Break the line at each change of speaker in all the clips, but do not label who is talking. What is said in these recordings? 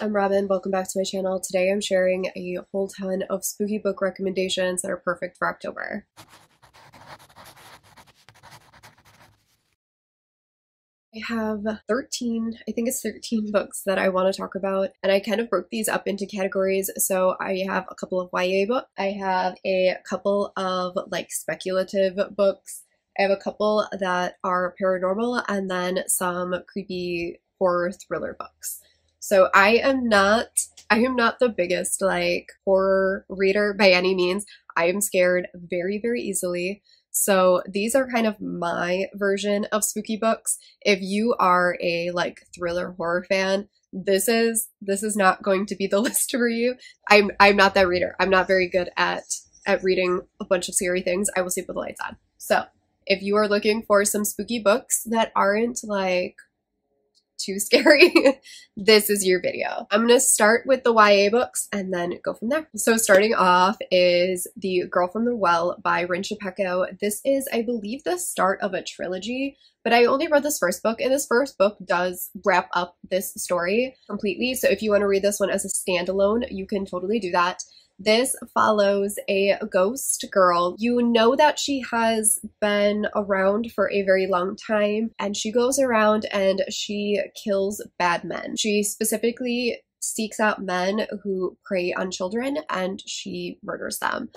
I'm Robin, welcome back to my channel. Today I'm sharing a whole ton of spooky book recommendations that are perfect for October. I have 13, I think it's 13 books that I want to talk about, and I kind of broke these up into categories. So I have a couple of YA books, I have a couple of like speculative books, I have a couple that are paranormal, and then some creepy horror thriller books. So I am not I am not the biggest like horror reader by any means. I am scared very very easily. So these are kind of my version of spooky books. If you are a like thriller horror fan, this is this is not going to be the list for you. I'm I'm not that reader. I'm not very good at at reading a bunch of scary things. I will sleep with the lights on. So, if you are looking for some spooky books that aren't like too scary, this is your video. I'm to start with the YA books and then go from there. So starting off is The Girl from the Well by Rin Chupeco. This is, I believe, the start of a trilogy, but I only read this first book, and this first book does wrap up this story completely. So if you want to read this one as a standalone, you can totally do that. This follows a ghost girl. You know that she has been around for a very long time and she goes around and she kills bad men. She specifically seeks out men who prey on children and she murders them.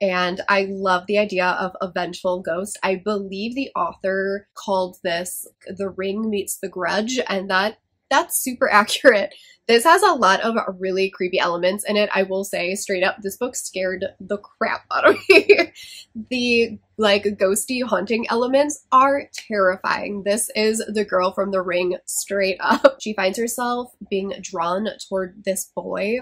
And I love the idea of a vengeful ghost. I believe the author called this The Ring Meets the Grudge, and that that's super accurate. This has a lot of really creepy elements in it. I will say straight up, this book scared the crap out of me. the like ghosty haunting elements are terrifying. This is the girl from the ring straight up. She finds herself being drawn toward this boy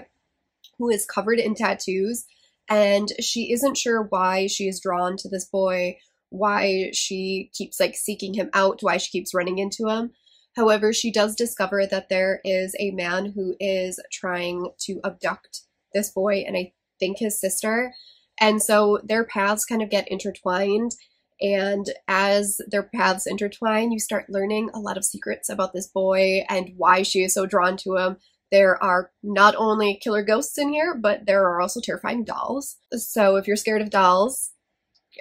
who is covered in tattoos and she isn't sure why she is drawn to this boy, why she keeps like seeking him out, why she keeps running into him. However, she does discover that there is a man who is trying to abduct this boy and I think his sister. And so their paths kind of get intertwined. And as their paths intertwine, you start learning a lot of secrets about this boy and why she is so drawn to him. There are not only killer ghosts in here, but there are also terrifying dolls. So if you're scared of dolls,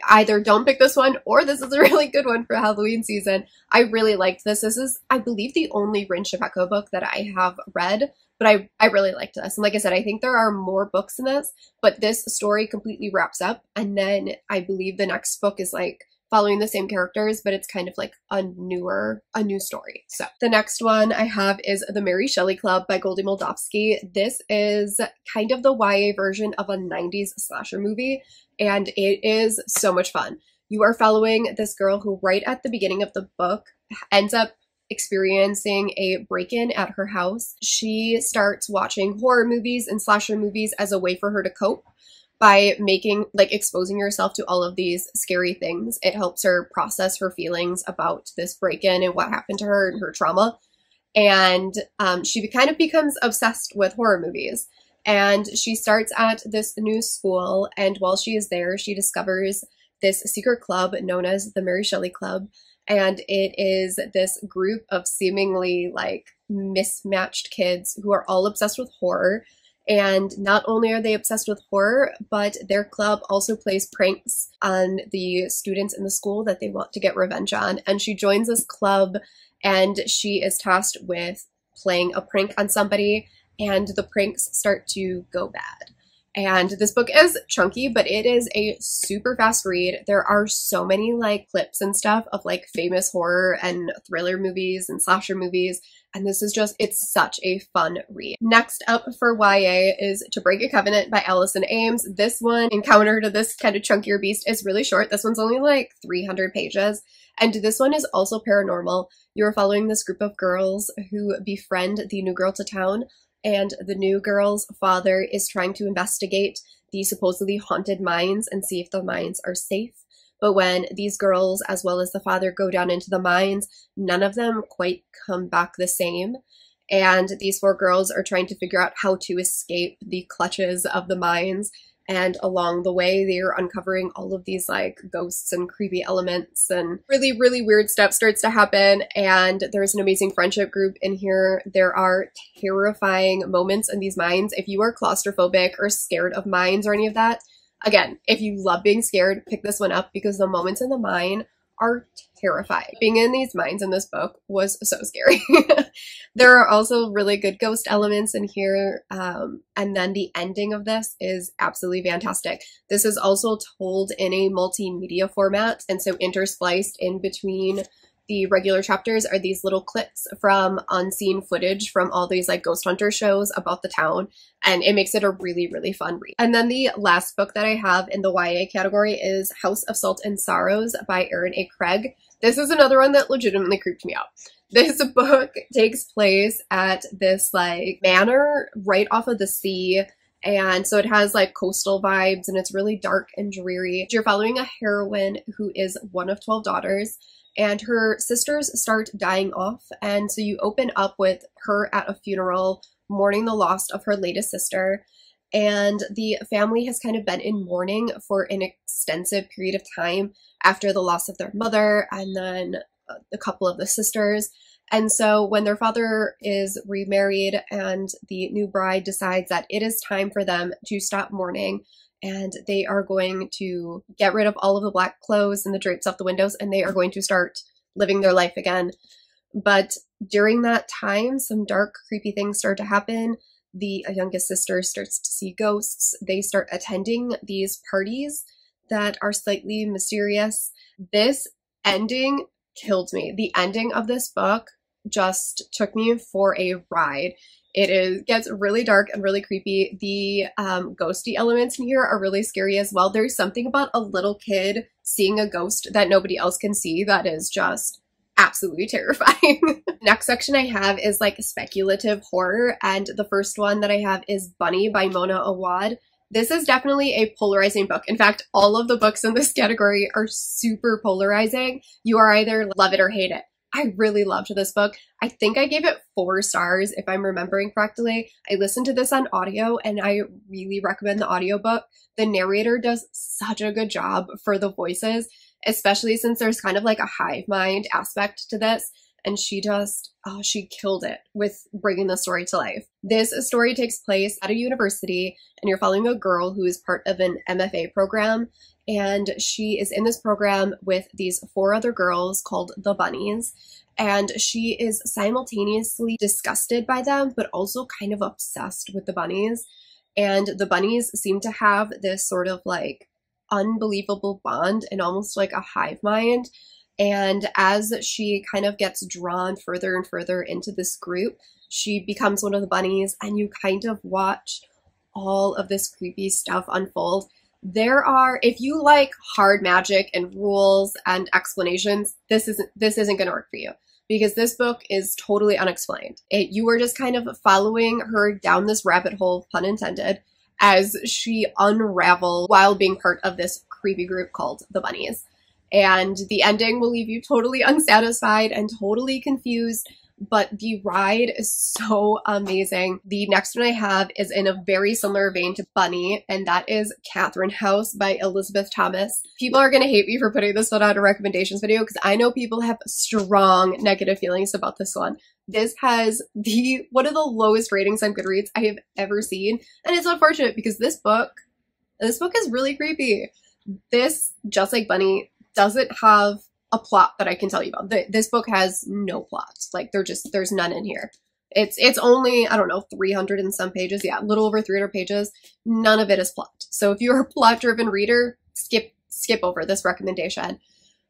either don't pick this one or this is a really good one for Halloween season. I really liked this. This is, I believe, the only Rin Chupeco book that I have read, but I, I really liked this. And like I said, I think there are more books in this, but this story completely wraps up. And then I believe the next book is like following the same characters, but it's kind of like a newer, a new story. So the next one I have is The Mary Shelley Club by Goldy Moldavsky. This is kind of the YA version of a 90s slasher movie and it is so much fun. You are following this girl who, right at the beginning of the book, ends up experiencing a break in at her house. She starts watching horror movies and slasher movies as a way for her to cope by making, like, exposing yourself to all of these scary things. It helps her process her feelings about this break in and what happened to her and her trauma. And um, she kind of becomes obsessed with horror movies and she starts at this new school and while she is there she discovers this secret club known as the mary shelley club and it is this group of seemingly like mismatched kids who are all obsessed with horror and not only are they obsessed with horror, but their club also plays pranks on the students in the school that they want to get revenge on. And she joins this club and she is tasked with playing a prank on somebody and the pranks start to go bad. And this book is chunky, but it is a super fast read. There are so many like clips and stuff of like famous horror and thriller movies and slasher movies. And this is just, it's such a fun read. Next up for YA is To Break a Covenant by Alison Ames. This one, Encounter to this kind of chunkier beast, is really short. This one's only like 300 pages. And this one is also paranormal. You're following this group of girls who befriend the new girl to town and the new girl's father is trying to investigate the supposedly haunted mines and see if the mines are safe. But when these girls, as well as the father, go down into the mines, none of them quite come back the same. And these four girls are trying to figure out how to escape the clutches of the mines. And along the way, they're uncovering all of these like ghosts and creepy elements, and really, really weird stuff starts to happen. And there's an amazing friendship group in here. There are terrifying moments in these mines. If you are claustrophobic or scared of mines or any of that, again, if you love being scared, pick this one up because the moments in the mine are terrifying. Being in these mines in this book was so scary. there are also really good ghost elements in here. Um, and then the ending of this is absolutely fantastic. This is also told in a multimedia format. And so interspliced in between the regular chapters are these little clips from unseen footage from all these like ghost hunter shows about the town and it makes it a really really fun read. And then the last book that I have in the YA category is House of Salt and Sorrows by Erin A. Craig. This is another one that legitimately creeped me out. This book takes place at this like manor right off of the sea and so it has like coastal vibes and it's really dark and dreary. You're following a heroine who is one of 12 daughters and her sisters start dying off. And so you open up with her at a funeral mourning the loss of her latest sister. And the family has kind of been in mourning for an extensive period of time after the loss of their mother and then uh, a couple of the sisters. And so when their father is remarried and the new bride decides that it is time for them to stop mourning, and they are going to get rid of all of the black clothes and the drapes off the windows and they are going to start living their life again. But during that time, some dark, creepy things start to happen. The youngest sister starts to see ghosts. They start attending these parties that are slightly mysterious. This ending killed me. The ending of this book just took me for a ride. It is gets really dark and really creepy. The um, ghosty elements in here are really scary as well. There's something about a little kid seeing a ghost that nobody else can see that is just absolutely terrifying. Next section I have is like speculative horror, and the first one that I have is Bunny by Mona Awad. This is definitely a polarizing book. In fact, all of the books in this category are super polarizing. You are either love it or hate it. I really loved this book. I think I gave it four stars if I'm remembering correctly. I listened to this on audio and I really recommend the audiobook. The narrator does such a good job for the voices, especially since there's kind of like a hive mind aspect to this. And she just, oh, she killed it with bringing the story to life. This story takes place at a university, and you're following a girl who is part of an MFA program and she is in this program with these four other girls called the Bunnies. And she is simultaneously disgusted by them, but also kind of obsessed with the bunnies. And the bunnies seem to have this sort of like unbelievable bond and almost like a hive mind. And as she kind of gets drawn further and further into this group, she becomes one of the bunnies, and you kind of watch all of this creepy stuff unfold. There are if you like hard magic and rules and explanations this isn't this isn't going to work for you. Because this book is totally unexplained. It, you are just kind of following her down this rabbit hole pun intended as she unravels while being part of this creepy group called the bunnies and the ending will leave you totally unsatisfied and totally confused but the ride is so amazing. The next one I have is in a very similar vein to Bunny, and that is Catherine House by Elisabeth Thomas. People are going to hate me for putting this one on a recommendations video because I know people have strong negative feelings about this one. This has the one of the lowest ratings on Goodreads I have ever seen, and it's unfortunate because this book, this book is really creepy. This, just like Bunny, doesn't have a plot that I can tell you about. The, this book has no plot. Like there just there's none in here. It's it's only I don't know 300 and some pages. Yeah, a little over 300 pages. None of it is plot. So if you're a plot driven reader, skip skip over this recommendation.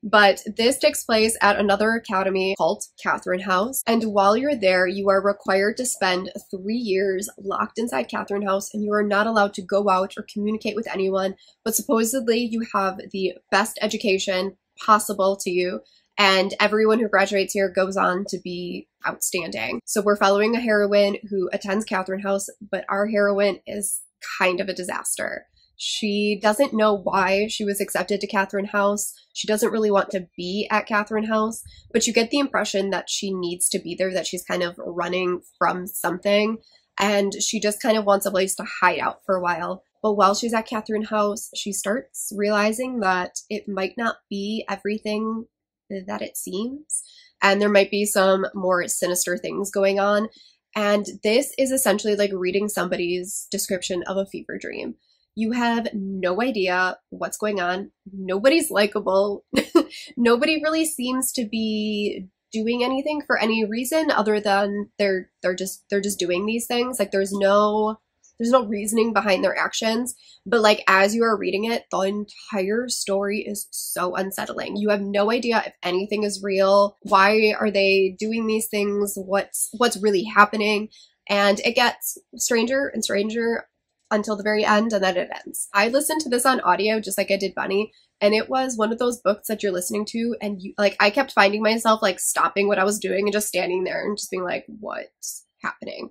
But this takes place at another academy called Catherine House. And while you're there, you are required to spend three years locked inside Catherine House and you are not allowed to go out or communicate with anyone. But supposedly you have the best education, possible to you. And everyone who graduates here goes on to be outstanding. So we're following a heroine who attends Catherine House, but our heroine is kind of a disaster. She doesn't know why she was accepted to Catherine House. She doesn't really want to be at Catherine House, but you get the impression that she needs to be there, that she's kind of running from something, and she just kind of wants a place to hide out for a while. But while she's at Catherine House, she starts realizing that it might not be everything that it seems. And there might be some more sinister things going on. And this is essentially like reading somebody's description of a fever dream. You have no idea what's going on. Nobody's likable. Nobody really seems to be doing anything for any reason other than they're they're just they're just doing these things. Like there's no there's no reasoning behind their actions. But like as you are reading it, the entire story is so unsettling. You have no idea if anything is real. Why are they doing these things? What's what's really happening? And it gets stranger and stranger until the very end and then it ends. I listened to this on audio just like I did Bunny and it was one of those books that you're listening to and you like I kept finding myself like stopping what I was doing and just standing there and just being like what's happening.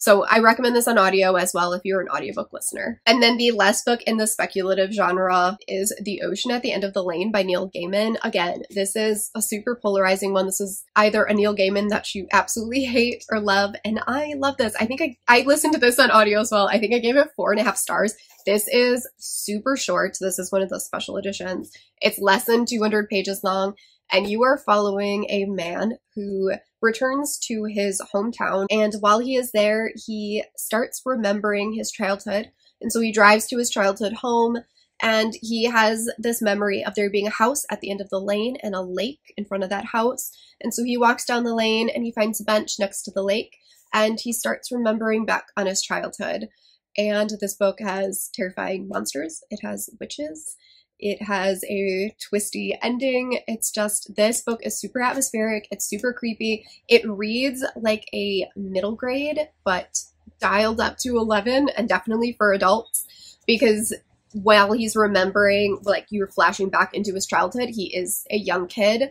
So I recommend this on audio as well if you're an audiobook listener. And then the last book in the speculative genre is The Ocean at the End of the Lane by Neil Gaiman. Again, this is a super polarizing one. This is either a Neil Gaiman that you absolutely hate or love, and I love this. I think I, I listened to this on audio as well. I think I gave it four and a half stars. This is super short. This is one of the special editions. It's less than 200 pages long and you are following a man who returns to his hometown. And while he is there, he starts remembering his childhood. And so he drives to his childhood home and he has this memory of there being a house at the end of the lane and a lake in front of that house. And so he walks down the lane and he finds a bench next to the lake and he starts remembering back on his childhood. And this book has terrifying monsters, it has witches, it has a twisty ending. It's just, this book is super atmospheric. It's super creepy. It reads like a middle grade, but dialed up to 11 and definitely for adults because while he's remembering, like you're flashing back into his childhood, he is a young kid.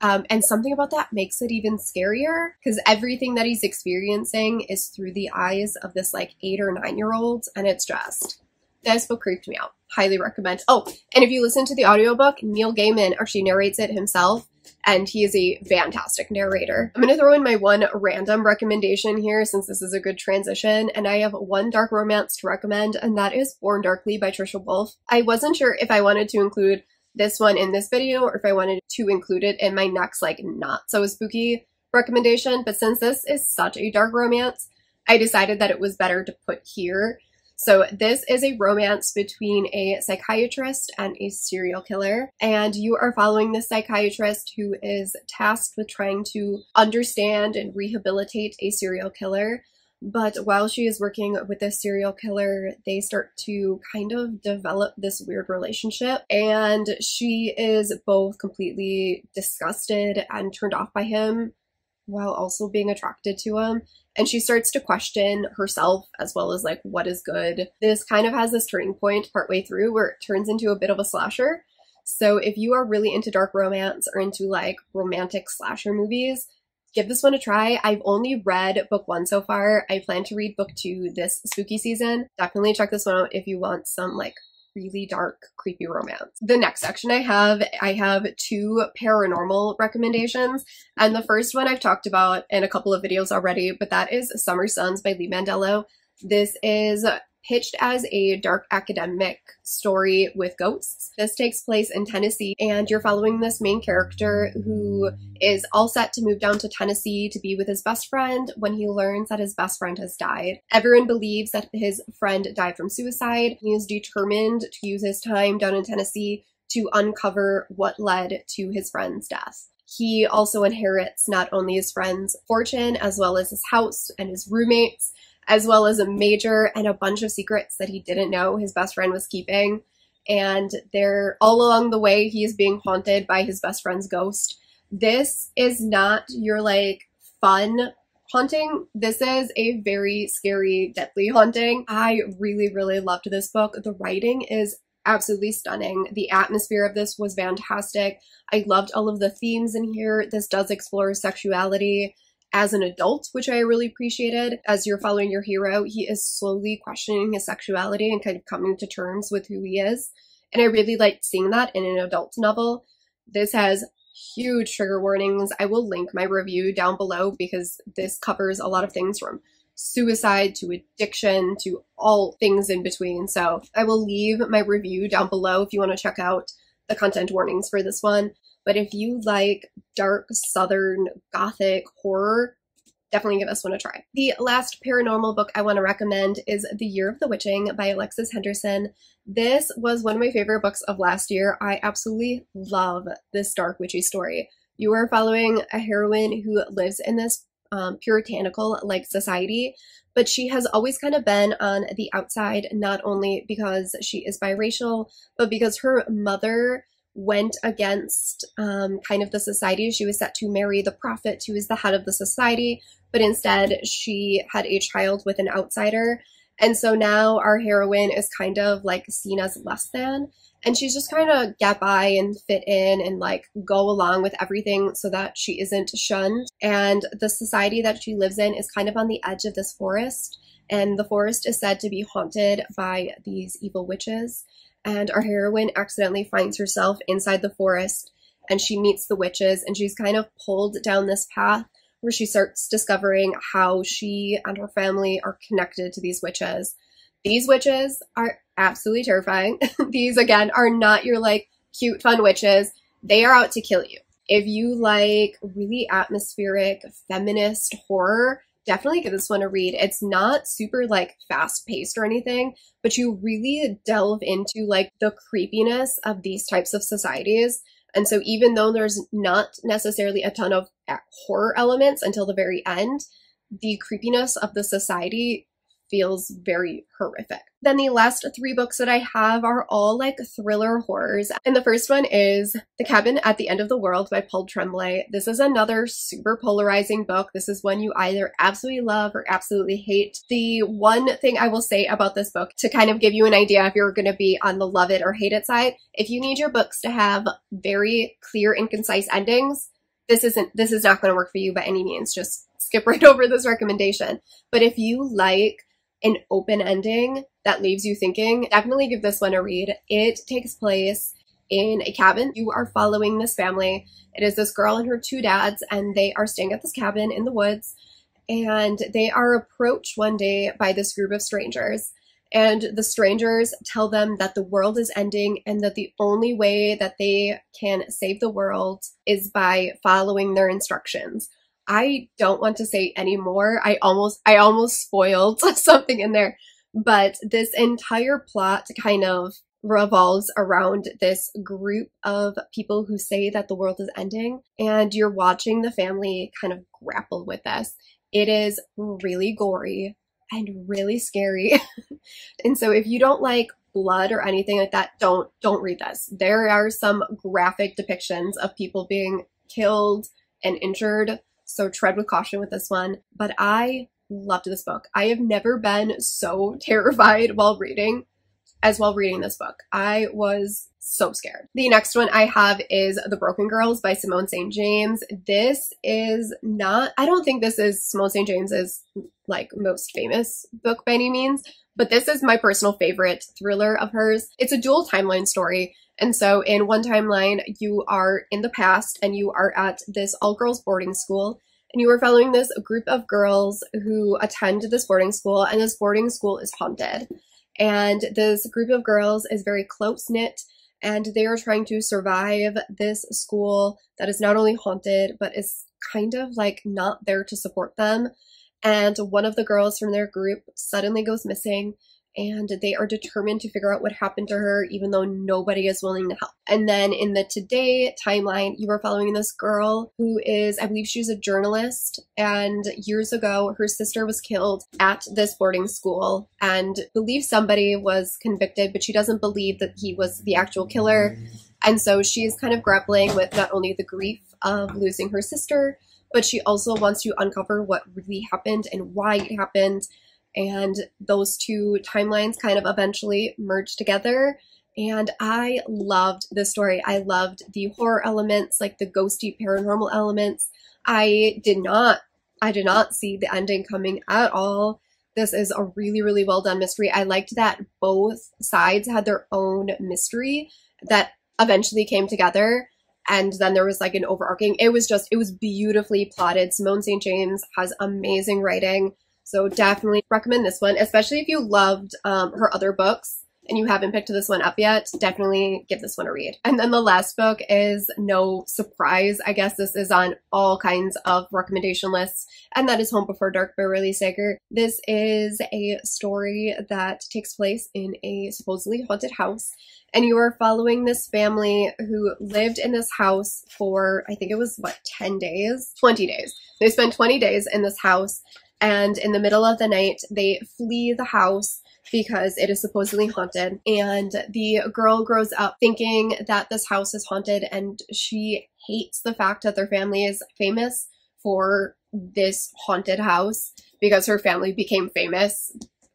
Um, and something about that makes it even scarier because everything that he's experiencing is through the eyes of this like eight or nine year old. And it's just, this book creeped me out. Highly recommend. Oh, and if you listen to the audiobook, Neil Gaiman actually narrates it himself, and he is a fantastic narrator. I'm going to throw in my one random recommendation here since this is a good transition, and I have one dark romance to recommend, and that is Born Darkly by Trisha Wolfe. I wasn't sure if I wanted to include this one in this video or if I wanted to include it in my next, like, not so spooky recommendation, but since this is such a dark romance, I decided that it was better to put here so this is a romance between a psychiatrist and a serial killer, and you are following this psychiatrist who is tasked with trying to understand and rehabilitate a serial killer. But while she is working with this serial killer, they start to kind of develop this weird relationship. And she is both completely disgusted and turned off by him while also being attracted to him and she starts to question herself as well as like what is good. This kind of has this turning point partway through where it turns into a bit of a slasher. So if you are really into dark romance or into like romantic slasher movies, give this one a try. I've only read book one so far. I plan to read book two this spooky season. Definitely check this one out if you want some like really dark, creepy romance. The next section I have, I have two paranormal recommendations. And the first one I've talked about in a couple of videos already, but that is Summer Sons by Lee Mandelo. This is pitched as a dark academic story with ghosts. This takes place in Tennessee, and you're following this main character who is all set to move down to Tennessee to be with his best friend when he learns that his best friend has died. Everyone believes that his friend died from suicide. He is determined to use his time down in Tennessee to uncover what led to his friend's death. He also inherits not only his friend's fortune, as well as his house and his roommates, as well as a major and a bunch of secrets that he didn't know his best friend was keeping. And they're all along the way, he is being haunted by his best friend's ghost. This is not your like fun haunting. This is a very scary, deadly haunting. I really, really loved this book. The writing is absolutely stunning. The atmosphere of this was fantastic. I loved all of the themes in here. This does explore sexuality as an adult, which I really appreciated. As you're following your hero, he is slowly questioning his sexuality and kind of coming to terms with who he is. And I really liked seeing that in an adult novel. This has huge trigger warnings. I will link my review down below because this covers a lot of things from suicide to addiction to all things in between. So I will leave my review down below if you want to check out the content warnings for this one. But if you like dark southern gothic horror, definitely give this one a try. The last paranormal book I want to recommend is The Year of the Witching by Alexis Henderson. This was one of my favorite books of last year. I absolutely love this dark witchy story. You are following a heroine who lives in this um, puritanical like society, but she has always kind of been on the outside, not only because she is biracial, but because her mother went against um, kind of the society. She was set to marry the prophet who is the head of the society, but instead she had a child with an outsider. And so now our heroine is kind of like seen as less than. And she's just kind of get by and fit in and like go along with everything so that she isn't shunned. And the society that she lives in is kind of on the edge of this forest. And the forest is said to be haunted by these evil witches and our heroine accidentally finds herself inside the forest and she meets the witches and she's kind of pulled down this path where she starts discovering how she and her family are connected to these witches. These witches are absolutely terrifying. these again are not your like cute fun witches. They are out to kill you. If you like really atmospheric feminist horror, definitely give this one a read. It's not super like fast paced or anything, but you really delve into like the creepiness of these types of societies. And so even though there's not necessarily a ton of eh, horror elements until the very end, the creepiness of the society feels very horrific. Then the last three books that I have are all like thriller horrors. And the first one is The Cabin at the End of the World by Paul Tremblay. This is another super polarizing book. This is one you either absolutely love or absolutely hate. The one thing I will say about this book to kind of give you an idea if you're going to be on the love it or hate it side, if you need your books to have very clear and concise endings, this isn't this is not going to work for you by any means. Just skip right over this recommendation. But if you like an open ending that leaves you thinking, definitely give this one a read. It takes place in a cabin. You are following this family. It is this girl and her two dads, and they are staying at this cabin in the woods. And they are approached one day by this group of strangers. And the strangers tell them that the world is ending and that the only way that they can save the world is by following their instructions. I don't want to say anymore. I almost I almost spoiled something in there. But this entire plot kind of revolves around this group of people who say that the world is ending and you're watching the family kind of grapple with this. It is really gory and really scary. and so if you don't like blood or anything like that, don't don't read this. There are some graphic depictions of people being killed and injured so tread with caution with this one. But I loved this book. I have never been so terrified while reading as while reading this book. I was so scared. The next one I have is The Broken Girls by Simone St. James. This is not, I don't think this is Simone St. James's like most famous book by any means, but this is my personal favorite thriller of hers. It's a dual timeline story. And so in one timeline, you are in the past and you are at this all girls boarding school. And you are following this group of girls who attend this boarding school, and this boarding school is haunted. And this group of girls is very close knit, and they are trying to survive this school that is not only haunted, but is kind of like not there to support them. And one of the girls from their group suddenly goes missing, and they are determined to figure out what happened to her, even though nobody is willing to help. And then in the today timeline, you are following this girl who is, I believe she's a journalist, and years ago, her sister was killed at this boarding school, and believe somebody was convicted, but she doesn't believe that he was the actual killer. And so she is kind of grappling with not only the grief of losing her sister, but she also wants to uncover what really happened and why it happened and those two timelines kind of eventually merged together. And I loved the story. I loved the horror elements, like the ghosty paranormal elements. I did not, I did not see the ending coming at all. This is a really, really well done mystery. I liked that both sides had their own mystery that eventually came together. And then there was like an overarching, it was just, it was beautifully plotted. Simone St. James has amazing writing. So definitely recommend this one, especially if you loved um, her other books and you haven't picked this one up yet, definitely give this one a read. And then the last book is no surprise. I guess this is on all kinds of recommendation lists, and that is Home Before Dark by Riley Sager. This is a story that takes place in a supposedly haunted house. And you are following this family who lived in this house for, I think it was, what, 10 days? 20 days. They spent 20 days in this house, and in the middle of the night, they flee the house because it is supposedly haunted. And the girl grows up thinking that this house is haunted and she hates the fact that their family is famous for this haunted house because her family became famous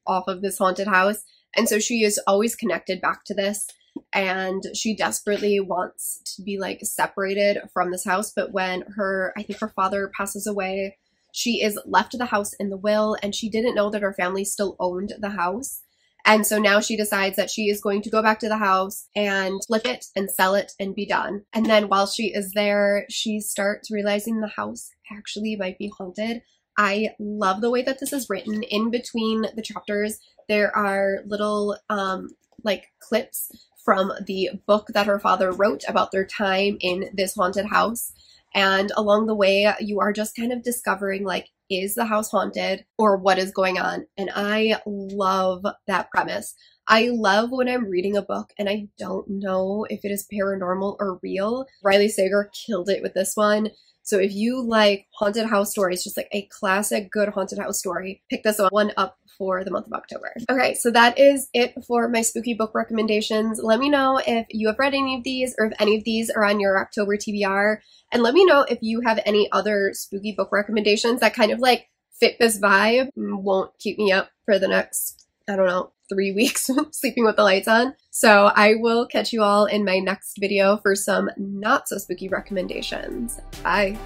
off of this haunted house. And so she is always connected back to this and she desperately wants to be like separated from this house. But when her, I think her father passes away, she is left the house in the will and she didn't know that her family still owned the house. And so now she decides that she is going to go back to the house and flip it and sell it and be done. And then while she is there, she starts realizing the house actually might be haunted. I love the way that this is written. In between the chapters, there are little um, like clips from the book that her father wrote about their time in this haunted house. And along the way, you are just kind of discovering like, is the house haunted or what is going on? And I love that premise. I love when I'm reading a book and I don't know if it is paranormal or real. Riley Sager killed it with this one. So if you like haunted house stories, just like a classic good haunted house story, pick this one up for the month of October. Okay, so that is it for my spooky book recommendations. Let me know if you have read any of these or if any of these are on your October TBR. And let me know if you have any other spooky book recommendations that kind of like fit this vibe, won't keep me up for the next, I don't know, three weeks sleeping with the lights on. So I will catch you all in my next video for some not so spooky recommendations. Bye.